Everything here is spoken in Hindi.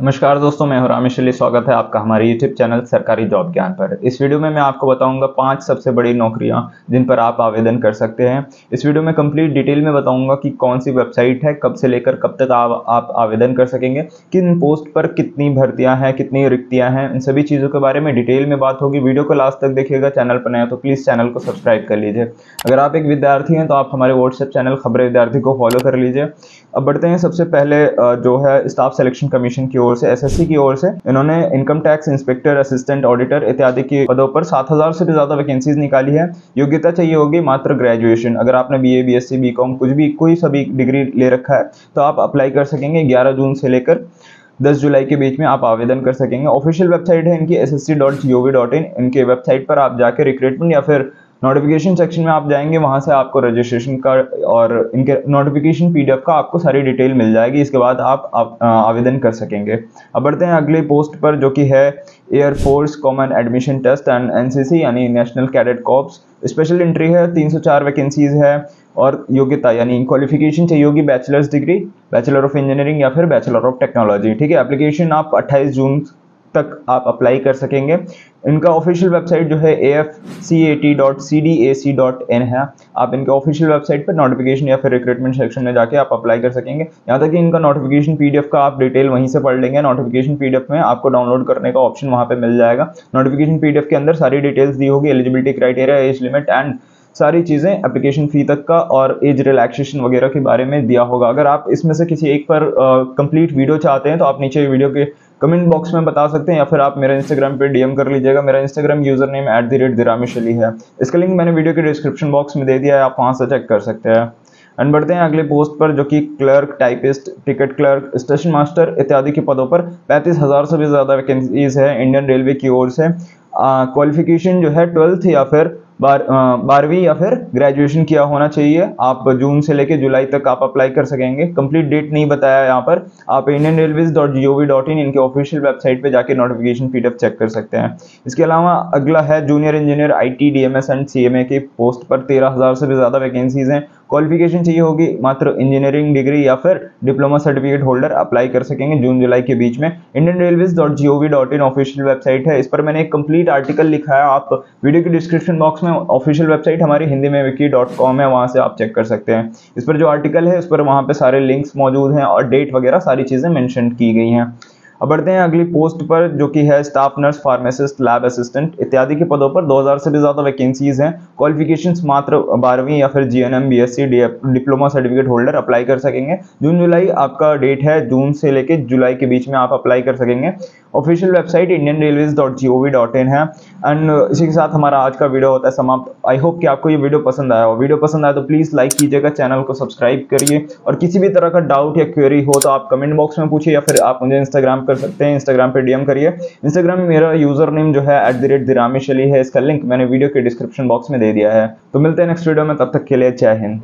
नमस्कार दोस्तों मैं हूँ रामेश स्वागत है आपका हमारे YouTube चैनल सरकारी जॉब ज्ञान पर। इस वीडियो में मैं आपको बताऊँगा पाँच सबसे बड़ी नौकरियाँ जिन पर आप आवेदन कर सकते हैं। इस वीडियो में कंप्लीट डिटेल में बताऊँगा कि कौन सी वेबसाइट है कब से लेकर कब तक आप, आप आवेदन कर सकेंगे किन पोस्ट पर कितनी भर्तियाँ हैं कितनी रिक्तियाँ हैं इन सभी चीज़ों के बारे में डिटेल में बात होगी। वीडियो को लास्ट तक देखिएगा चैनल पर नया तो प्लीज़ चैनल को सब्सक्राइब कर लीजिए। अगर आप एक विद्यार्थी हैं तो आप हमारे व्हाट्सएप चैनल खबर विद्यार्थी को फॉलो कर लीजिए। अब बढ़ते हैं सबसे पहले जो है स्टाफ सेलेक्शन कमीशन की ओर से एसएससी की ओर से, इन्होंने income tax inspector assistant auditor इत्यादि के पदों पर 7000 से भी ज़्यादा वैकेंसीज निकाली है। योग्यता चाहिए होगी मात्र ग्रेजुएशन अगर आपने B A B S C कुछ भी, कोई सभी डिग्री ले रखा है तो आप अप्लाई कर सकेंगे ग्यारह जून से लेकर 10 जुलाई के बीच में आप आवेदन कर सकेंगे। ऑफिशियल वेबसाइट है इनकी एस इनके वेबसाइट पर आप जाकर रिक्रूटमेंट या फिर नोटिफिकेशन सेक्शन में आप जाएँगे वहाँ से आपको रजिस्ट्रेशन का और इनके नोटिफिकेशन पीडीएफ का आपको सारी डिटेल मिल जाएगी। इसके बाद आप, आप आवेदन कर सकेंगे। अब बढ़ते हैं अगले पोस्ट पर जो कि है air force common admission test and NCC यानी national cadet corps special entry है 304 वैकेंसीज है और योग्यता यानी क्वालिफिकेशन चाहिए होगी bachelor's degree bachelor of engineering या फिर बैचलर ऑफ़ टेक्नोलॉजी ठीक है एप्लीकेशन आप 28 जून तक आप अप्लाई कर सकेंगे। इनका ऑफिशियल वेबसाइट जो है A F C A T dot C D A C dot in है। आप इनके ऑफिशियल वेबसाइट पर नोटिफिकेशन या फिर रिक्रूटमेंट सेक्शन में जाके आप अप्लाई कर सकेंगे। यहाँ तक कि इनका नोटिफिकेशन पीडीएफ का आप डिटेल वहीं से पढ़ लेंगे। नोटिफिकेशन पीडीएफ में आपको डाउनलोड करने का ऑप्शन वहाँ पर मिल जाएगा। नोटिफिकेशन पीडीएफ के अंदर सारी डिटेल्स दी होगी eligibility criteria age limit and सारी चीज़ें एप्लीकेशन फ़ी तक का और एज रिलैक्सेशन वगैरह के बारे में दिया होगा। अगर आप इसमें से किसी एक पर कंप्लीट वीडियो चाहते हैं तो आप नीचे वीडियो के कमेंट बॉक्स में बता सकते हैं या फिर आप मेरे इंस्टाग्राम पे डीएम कर लीजिएगा। मेरा Instagram user name at the rate Diramish Ali है। इसका लिंक मैंने वीडियो के डिस्क्रिप्शन बॉक्स में दे दिया है, आप वहाँ से चेक कर सकते हैं। एंड बढ़ते हैं अगले पोस्ट पर, जो कि clerk typist ticket clerk station master इत्यादि के पदों पर पैंतीस हज़ार से भी ज़्यादा वैकेंसीज है इंडियन रेलवे की ओर से। क्वालिफिकेशन जो है ट्वेल्थ या फिर बार बारहवीं या फिर ग्रेजुएशन किया होना चाहिए। आप जून से लेकर जुलाई तक आप अप्लाई कर सकेंगे। कंप्लीट डेट नहीं बताया यहाँ पर। आप Indian railways dot G O V dot in इनके ऑफिशियल वेबसाइट पे जाके नोटिफिकेशन पीडीएफ चेक कर सकते हैं। इसके अलावा अगला है junior engineer I T D M S and C M A के पोस्ट पर तेरह हज़ार से भी ज़्यादा वैकेंसीज हैं। क्वालिफिकेशन चाहिए होगी, मात्र इंजीनियरिंग डिग्री या फिर डिप्लोमा सर्टिफिकेट होल्डर अप्लाई कर सकेंगे जून, जुलाई के बीच में। Indian railways dot G O V dot in official website है। इस पर मैंने एक कंप्लीट आर्टिकल लिखा है। आप वीडियो की डिस्क्रिप्शन बॉक्स में ऑफिशियल वेबसाइट हमारी हिंदी में विकी डॉट कॉम है। वहाँ से आप चेक कर सकते हैं। इस पर जो आर्टिकल है, उस पर वहाँ पर सारे लिंक्स मौजूद हैं और डेट वगैरह सारी चीज़ें मैंशन की गई हैं। अब बढ़ते हैं अगली पोस्ट पर, जो कि है staff nurse pharmacist lab assistant इत्यादि के पदों पर। 2000 से भी ज़्यादा वैकेंसीज हैं। क्वालिफिकेशंस मात्र बारहवीं या फिर G N M B S C diploma certificate holder apply कर सकेंगे। जून, जुलाई आपका डेट है जून से लेकर जुलाई के बीच में आप अप्लाई कर सकेंगे। Official website Indian railways dot G O V dot in है। एंड इसी के साथ हमारा आज का वीडियो होता है समाप्त। आई होप कि आपको ये वीडियो पसंद आया हो। वीडियो पसंद आया तो प्लीज़ लाइक कीजिएगा चैनल को सब्सक्राइब करिए। और किसी भी तरह का डाउट या क्वेरी हो तो आप कमेंट बॉक्स में पूछिए या फिर आप मुझे इंस्टाग्राम कर सकते हैं इंस्टाग्राम पे डीएम करिए। इंस्टाग्राम में मेरा यूज़र नेम जो है at the rate Diramish Ali है। इसका लिंक मैंने वीडियो के डिस्क्रिप्शन बॉक्स में दे दिया है। तो मिलते हैं नेक्स्ट वीडियो में, तब तक के लिए जय हिंद।